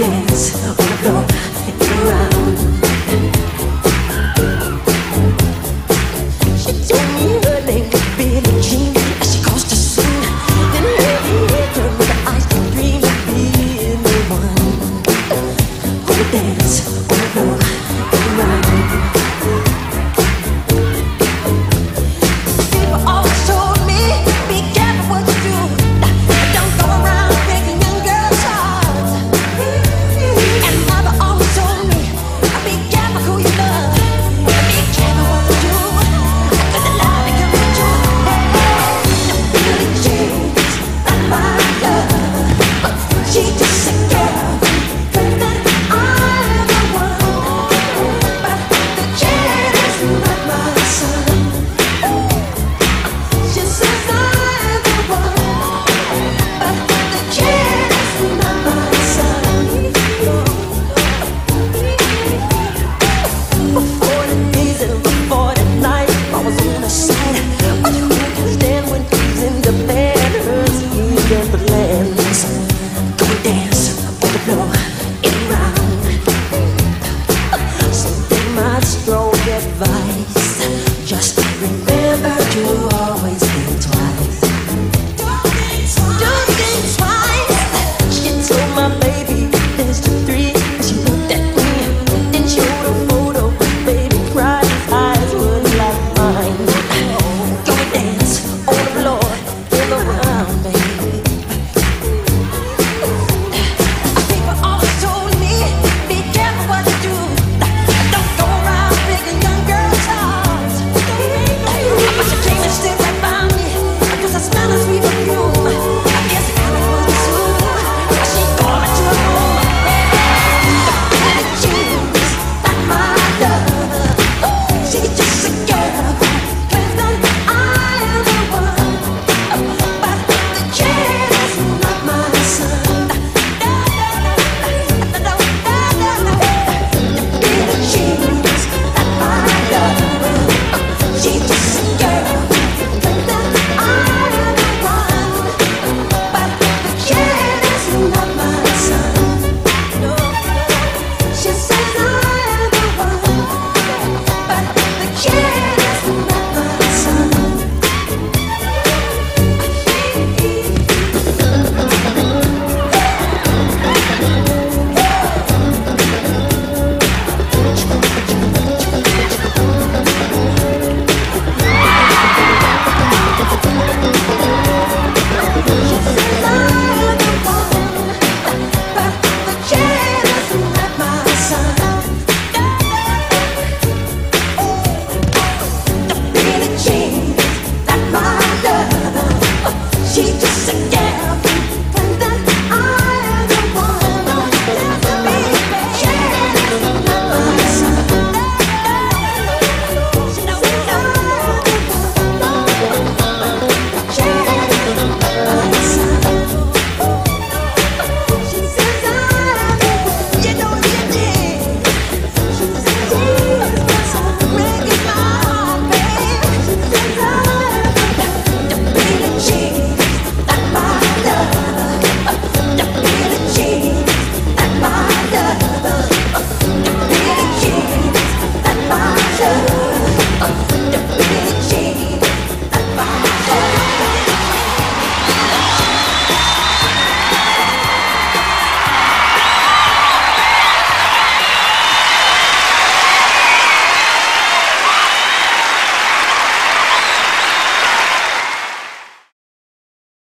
dance on the floor around. She told me her name was Billie Jean she scene. Then her eyes to dream of being the one on the floor. Oh.